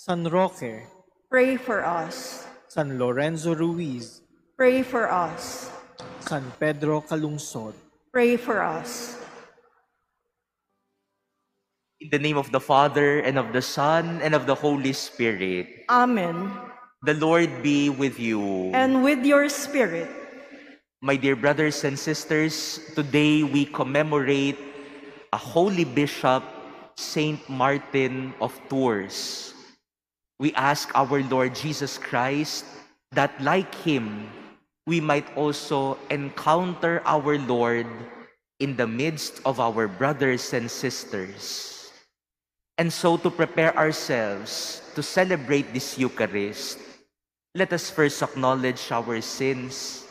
San Roque, Pray for us. San Lorenzo Ruiz, Pray for us. San Pedro Calungsod. Pray for us. In the name of the Father, and of the Son, and of the Holy Spirit. Amen. The Lord be with you. And with your spirit, My dear brothers and sisters, today we commemorate a holy bishop, Saint Martin of Tours. We ask our Lord Jesus Christ that, like him, we might also encounter our Lord in the midst of our brothers and sisters. And so, to prepare ourselves to celebrate this Eucharist, let us first acknowledge our sins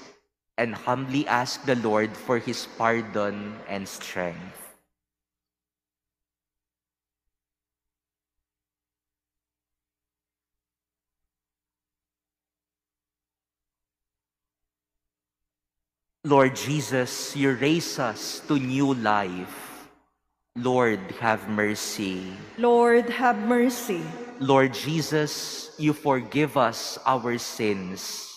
and humbly ask the Lord for his pardon and strength. Lord Jesus, you raise us to new life. Lord, have mercy. Lord, have mercy. Lord Jesus, you forgive us our sins.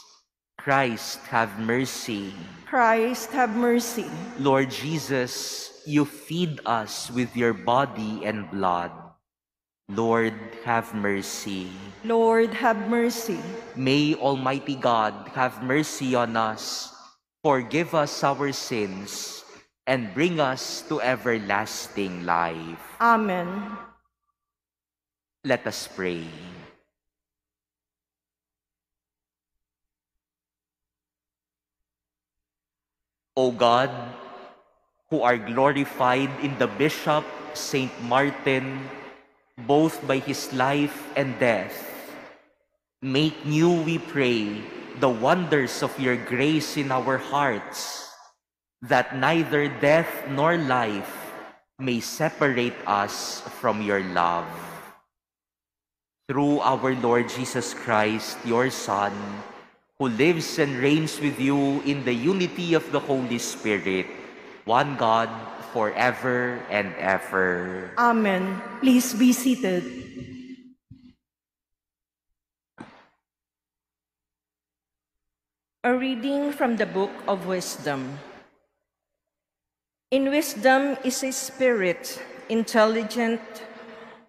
Christ, have mercy. Christ, have mercy. Lord Jesus, you feed us with your body and blood. Lord, have mercy. Lord, have mercy. May Almighty God have mercy on us, forgive us our sins, and bring us to everlasting life. Amen. Let us pray. O God, who are glorified in the Bishop Saint Martin, both by his life and death, make new, we pray, the wonders of your grace in our hearts, that neither death nor life may separate us from your love. Through our Lord Jesus Christ, your Son, who lives and reigns with you in the unity of the Holy Spirit, one God, forever and ever. Amen. Please be seated. A reading from the Book of Wisdom. In wisdom is a spirit, intelligent,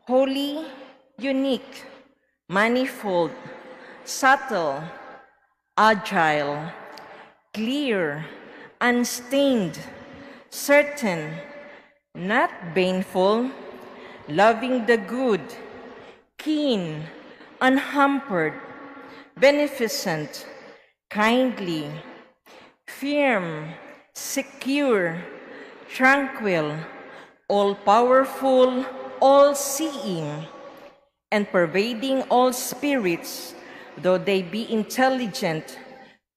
holy, unique, manifold, subtle, agile, clear, unstained, certain, not baneful, loving the good, keen, unhampered, beneficent, kindly, firm, secure, tranquil, all powerful, all seeing, and pervading all spirits, though they be intelligent,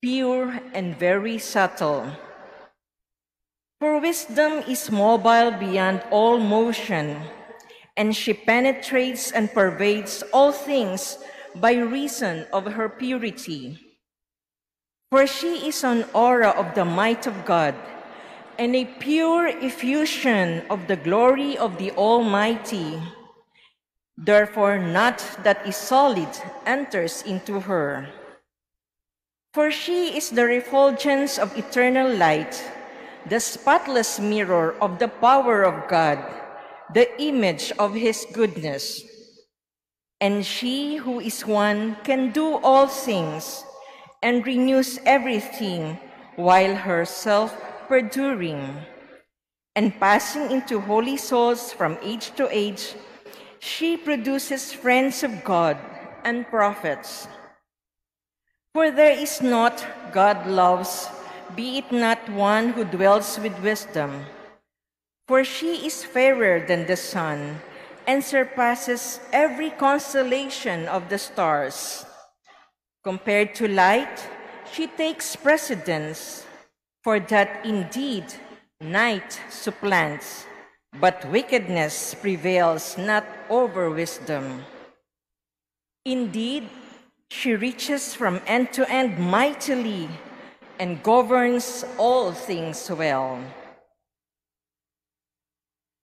pure, and very subtle. For wisdom is mobile beyond all motion, and she penetrates and pervades all things by reason of her purity. For she is an aura of the might of God, and a pure effusion of the glory of the Almighty. Therefore, not that is solid enters into her. For she is the refulgence of eternal light, the spotless mirror of the power of God, the image of his goodness. And she who is one can do all things and renews everything while herself perduring. And passing into holy souls from age to age, she produces friends of God and prophets. For there is not God loves, be it not one who dwells with wisdom. For she is fairer than the sun and surpasses every constellation of the stars. Compared to light, she takes precedence, for that indeed night supplants, but wickedness prevails not over wisdom. Indeed, she reaches from end to end mightily and governs all things well.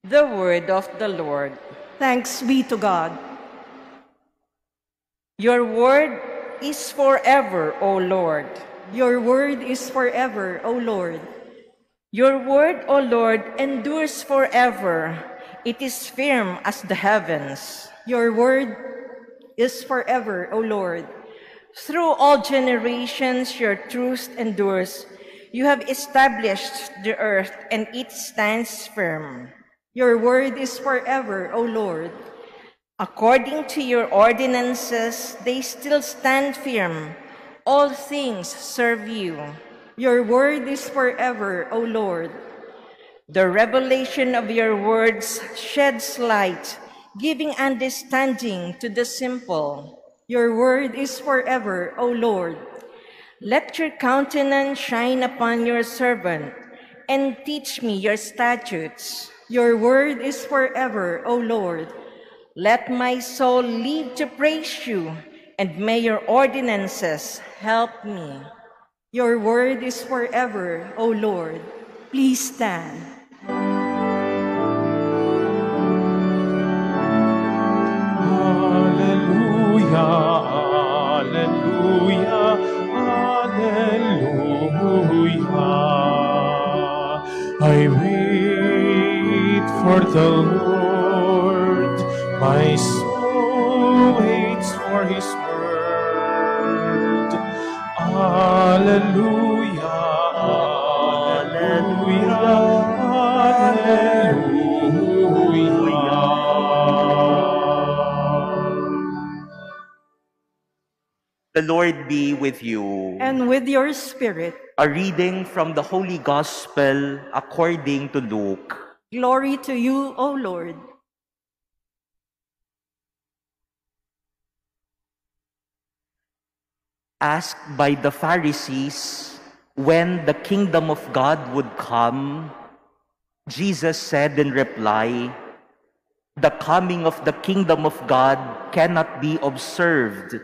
The word of the Lord. Thanks be to God. Your word is forever, O Lord. Your word is forever, O Lord. Your word, O Lord, endures forever. It is firm as the heavens. Your word is forever, O Lord. Through all generations, your truth endures. You have established the earth, and it stands firm. Your word is forever, O Lord. According to your ordinances, they still stand firm. All things serve you. Your word is forever, O Lord. The revelation of your words sheds light, giving understanding to the simple. Your word is forever, O Lord. Let your countenance shine upon your servant, and teach me your statutes. Your word is forever, O Lord. Let my soul live to praise you, and may your ordinances help me. Your word is forever, O Lord. Please stand. Hallelujah. I wait for the Lord, my soul waits for his word. Hallelujah, Hallelujah, Hallelujah. The Lord be with you. And with your spirit, A reading from the Holy Gospel according to Luke. glory to you, O Lord. Asked by the Pharisees when the kingdom of God would come, Jesus said in reply, The coming of the kingdom of God cannot be observed,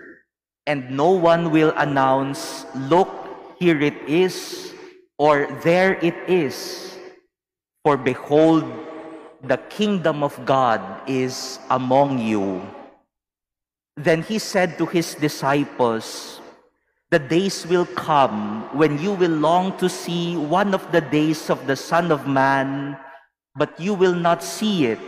and no one will announce, Look, here it is, or there it is. For behold, the kingdom of God is among you. Then he said to his disciples, The days will come when you will long to see one of the days of the Son of Man, but you will not see it.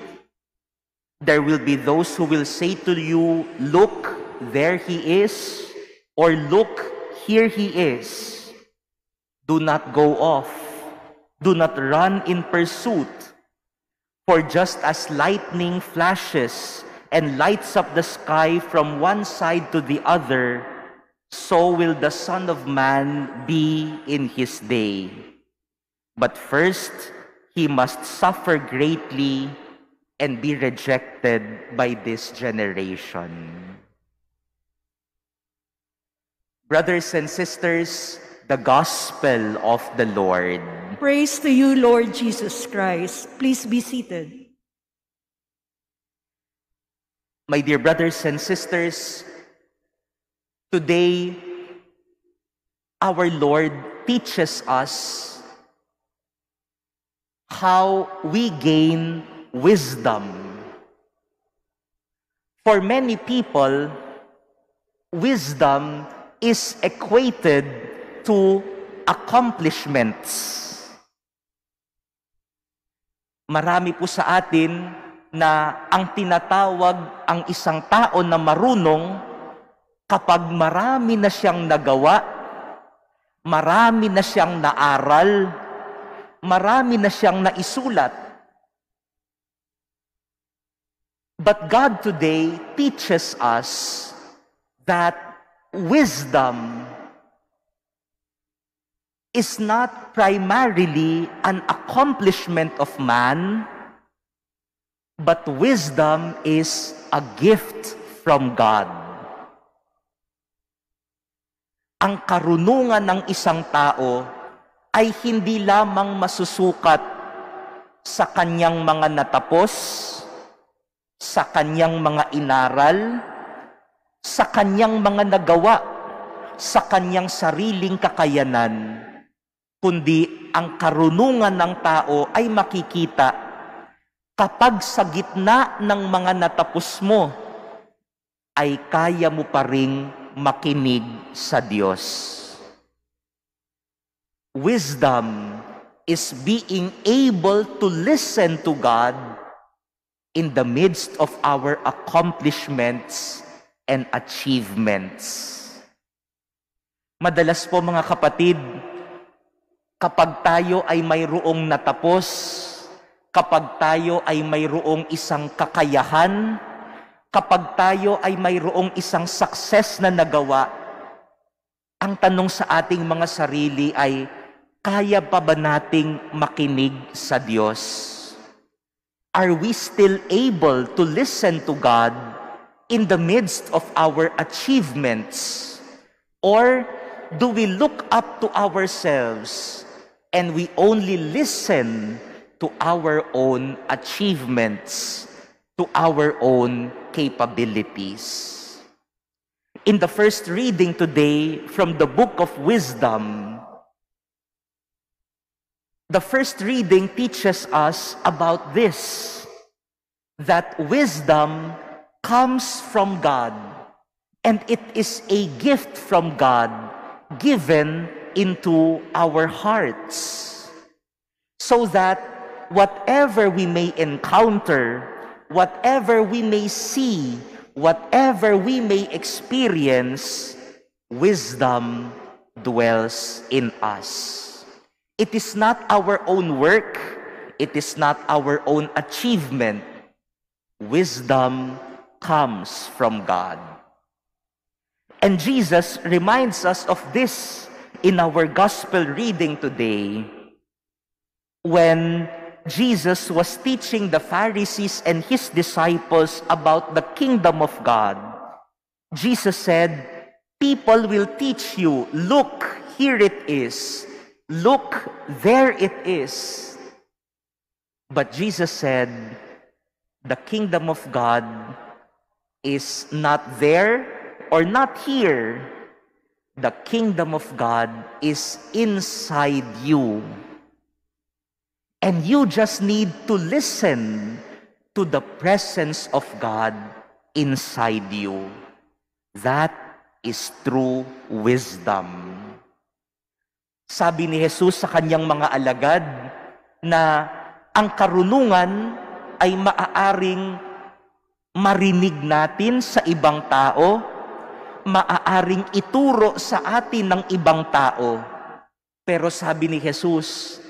There will be those who will say to you, Look, there he is, or Look, here he is. Do not go off. Do not run in pursuit. For just as lightning flashes and lights up the sky from one side to the other, so will the Son of Man be in his day. But first, he must suffer greatly and be rejected by this generation. Brothers and sisters, the gospel of the Lord. Praise to you, Lord Jesus Christ. Please be seated. My dear brothers and sisters, today our Lord teaches us how we gain wisdom. For many people, wisdom is equated to accomplishments. Marami po sa atin na ang tinatawag ang isang tao na marunong kapag marami na siyang nagawa, marami na siyang naaral, marami na siyang naisulat. But God today teaches us that wisdom is not primarily an accomplishment of man, but wisdom is a gift from God. Ang karunungan ng isang tao ay hindi lamang masusukat sa kanyang mga natapos, sa kanyang mga inaral, sa kanyang mga nagawa, sa kanyang sariling kakayanan, kundi ang karunungan ng tao ay makikita kapag sa gitna ng mga natapos mo, ay kaya mo pa ring makinig sa Diyos. Wisdom is being able to listen to God in the midst of our accomplishments and achievements. Madalas po mga kapatid, kapag tayo ay mayroong natapos, kapag tayo ay mayroong isang kakayahan, kapag tayo ay mayroong isang success na nagawa, ang tanong sa ating mga sarili ay, kaya pa ba nating makinig sa Diyos? Are we still able to listen to God in the midst of our achievements? Or do we look up to ourselves and we only listen to our own achievements, to our own capabilities? In the first reading today from the book of wisdom, the first reading teaches us about this that wisdom comes from God and it is a gift from God given into our hearts so that whatever we may encounter, whatever we may see, whatever we may experience, wisdom dwells in us. It is not our own work, it is not our own achievement. Wisdom comes from God. And Jesus reminds us of this in our gospel reading today when Jesus was teaching the Pharisees and his disciples about the kingdom of God. Jesus said, People will teach you, look, here it is. Look, there it is. But Jesus said, the kingdom of God is not there or not here. The kingdom of God is inside you. And you just need to listen to the presence of God inside you. That is true wisdom. Sabi ni Jesus sa kanyang mga alagad na ang karunungan ay maaaring marinig natin sa ibang tao, maaaring ituro sa atin ng ibang tao. Pero sabi ni Jesus,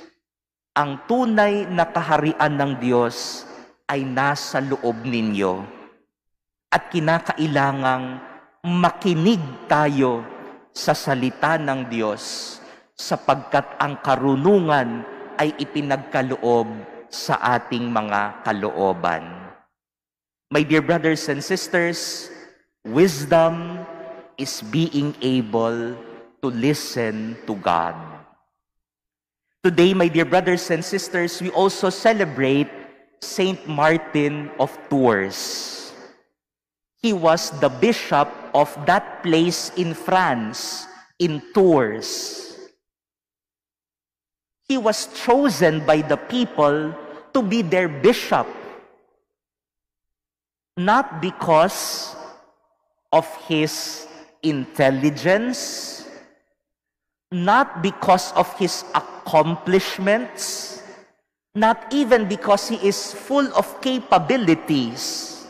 ang tunay na kaharian ng Diyos ay nasa loob ninyo. At kinakailangang makinig tayo sa salita ng Diyos sapagkat ang karunungan ay ipinagkaloob sa ating mga kalooban. My dear brothers and sisters, wisdom is being able to listen to God. Today, my dear brothers and sisters, we also celebrate Saint Martin of Tours. He was the bishop of that place in France, in Tours. He was chosen by the people to be their bishop, not because of his intelligence, not because of his accomplishments, not even because he is full of capabilities.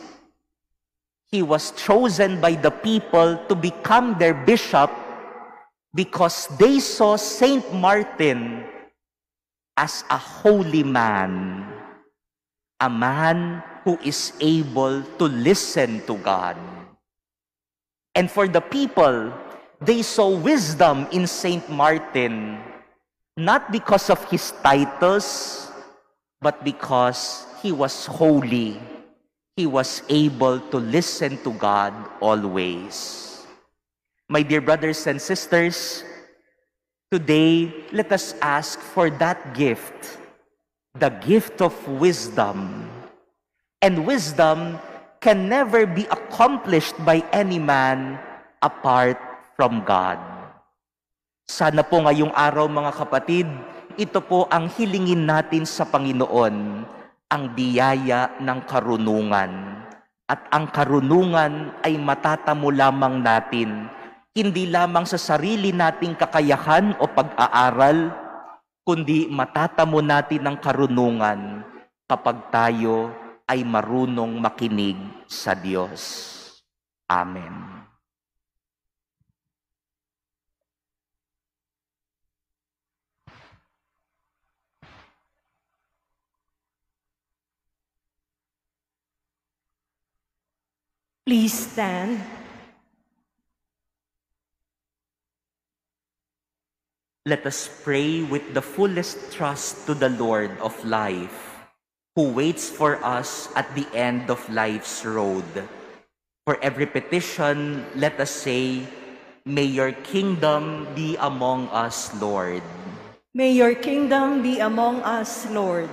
He was chosen by the people to become their bishop because they saw Saint Martin as a holy man, a man who is able to listen to God. And for the people, they saw wisdom in Saint Martin, not because of his titles, but because he was holy. He was able to listen to God always. My dear brothers and sisters, today let us ask for that gift, the gift of wisdom. And wisdom can never be accomplished by any man apart from God. Sana po ngayong araw mga kapatid, ito po ang hilingin natin sa Panginoon, ang biyaya ng karunungan. At ang karunungan ay matatamo lamang natin, hindi lamang sa sarili nating kakayahan o pag-aaral, kundi matatamo natin ang karunungan kapag tayo ay marunong makinig sa Diyos. Amen. Please stand. Let us pray with the fullest trust to the Lord of life, who waits for us at the end of life's road. For every petition, let us say, May your kingdom be among us, Lord. May your kingdom be among us, Lord.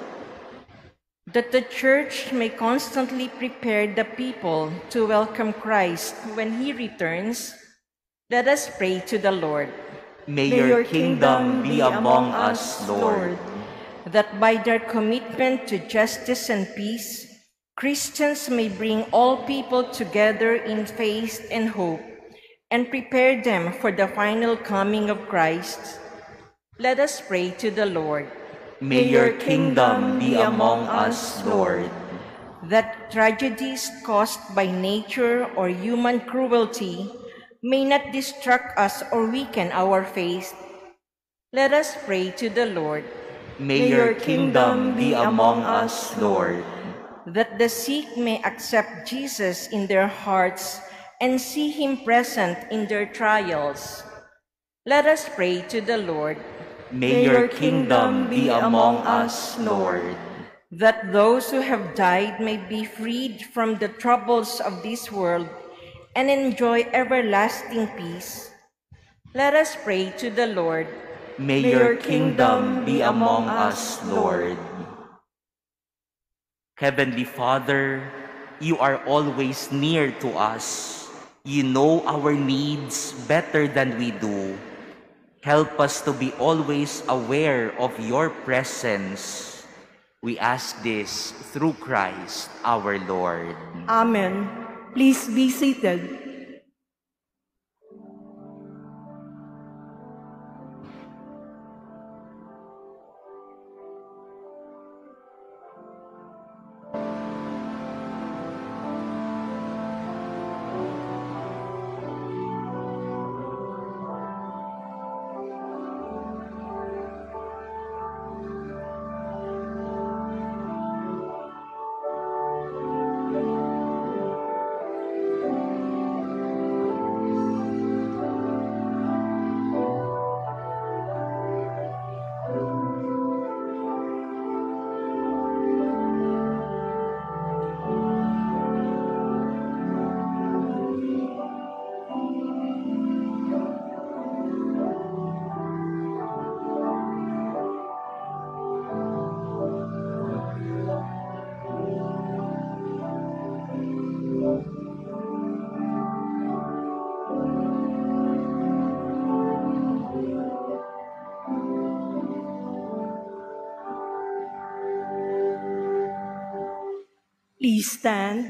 That the church may constantly prepare the people to welcome Christ when he returns, let us pray to the Lord. May, your, kingdom be among us, Lord. that by their commitment to justice and peace, Christians may bring all people together in faith and hope and prepare them for the final coming of Christ. Let us pray to the Lord. May your kingdom be among us, Lord. that tragedies caused by nature or human cruelty may not distract us or weaken our faith. Let us pray to the Lord May your kingdom be among us, Lord. that the sick may accept Jesus in their hearts and see him present in their trials. Let us pray to the Lord May your kingdom be among us, Lord. that those who have died may be freed from the troubles of this world and enjoy everlasting peace. Let us pray to the Lord May your kingdom be among us, Lord. Heavenly Father, you are always near to us. You know our needs better than we do. Help us to be always aware of your presence. We ask this through Christ our Lord. Amen. Please be seated. Please stand.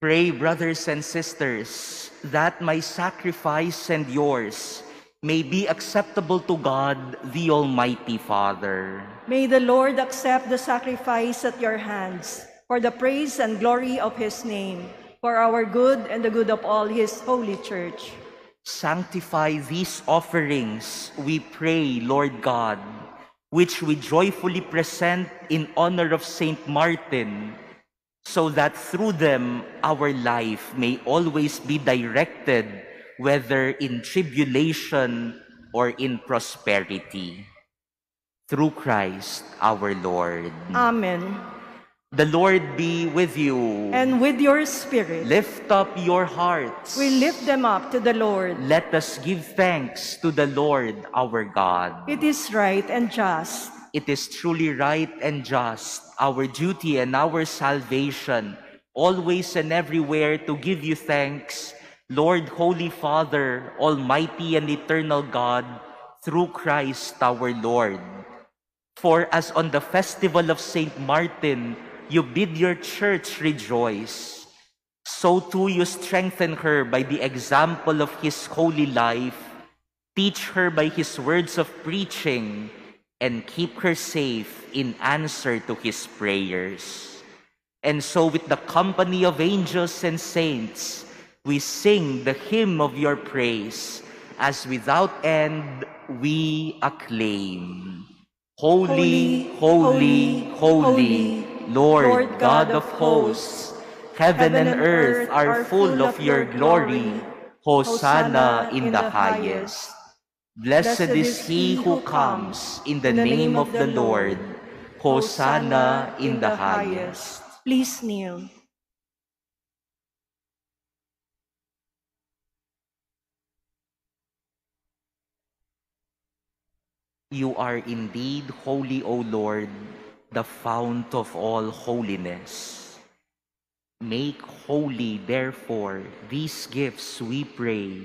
Pray, brothers and sisters, that my sacrifice and yours may be acceptable to God, the Almighty Father. May the Lord accept the sacrifice at your hands for the praise and glory of his name, for our good and the good of all his holy church. Sanctify these offerings, we pray, Lord God, which we joyfully present in honor of Saint Martin, so that through them our life may always be directed, whether in tribulation or in prosperity. Through Christ our Lord. Amen. The Lord be with you. And with your spirit, Lift up your hearts. we lift them up to the Lord. Let us give thanks to the Lord our God. It is right and just. It is truly right and just, our duty and our salvation, always and everywhere to give you thanks, Lord, Holy Father, Almighty and eternal God, through Christ our Lord. For as on the festival of Saint Martin, you bid your church rejoice, so too you strengthen her by the example of his holy life, teach her by his words of preaching, and keep her safe in answer to his prayers. And so, with the company of angels and saints, we sing the hymn of your praise, as without end we acclaim. Holy, holy, holy, Lord God of hosts, heaven and earth are full of your glory. Hosanna in the highest. Blessed is he who comes in the name of the Lord. Hosanna in the highest. Please kneel. You are indeed holy, O Lord, the fount of all holiness. Make holy, therefore, these gifts, we pray,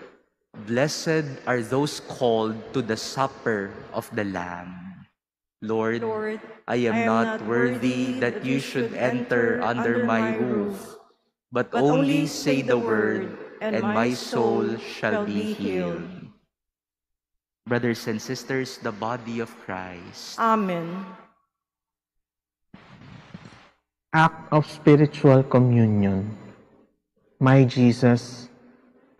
Blessed are those called to the supper of the Lamb. Lord, Lord, I am, not, worthy that you should enter under my roof, but, only say the word, and my soul shall be healed. Brothers and sisters, the body of Christ. Amen. Act of spiritual communion. My Jesus,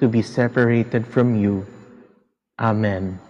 to be separated from you. Amen.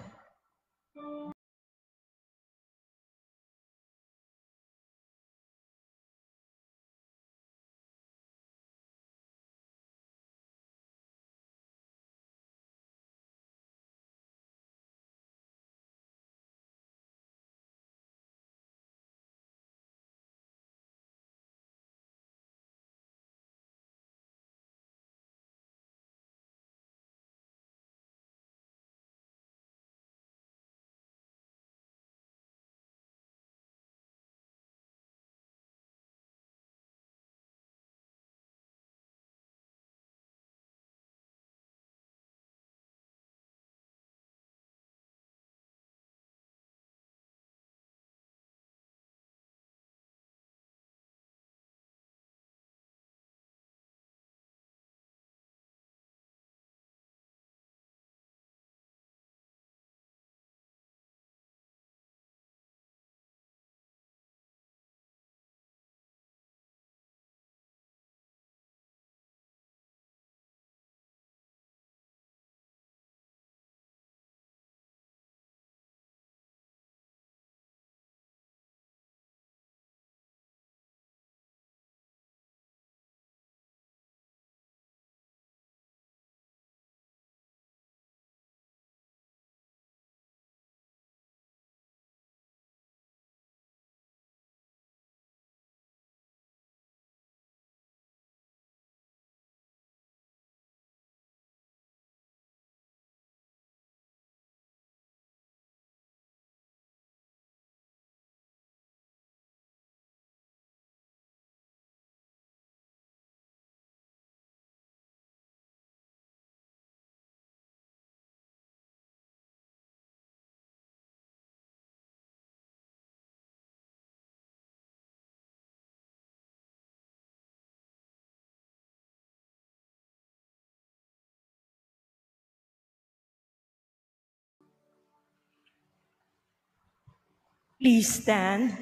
Please stand.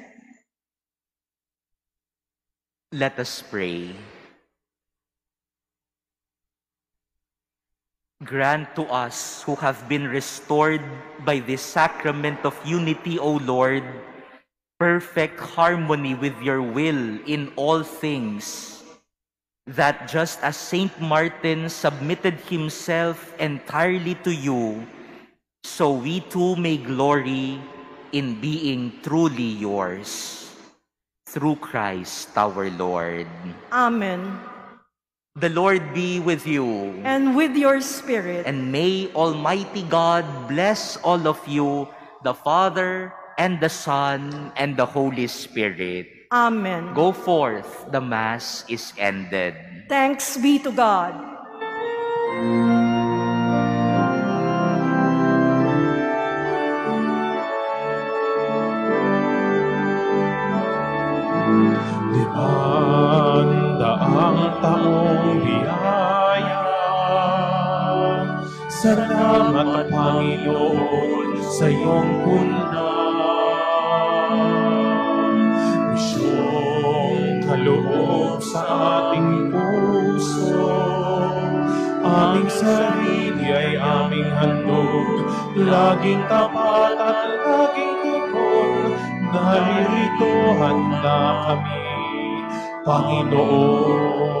Let us pray. Grant to us who have been restored by this sacrament of unity, O Lord, perfect harmony with your will in all things, that just as Saint Martin submitted himself entirely to you, so we too may glory in being truly yours. Through Christ our Lord. Amen. The Lord be with you. And with your spirit. And may Almighty God bless all of you, the Father, and the Son, and the Holy Spirit. Amen. Go forth, the Mass is ended. Thanks be to God. Panginoon sa iyong punlan Misyong kaloob sa ating puso. Aming sarili ay aming handog. Laging tapat at laging tugon Naririto handa kami. Panginoon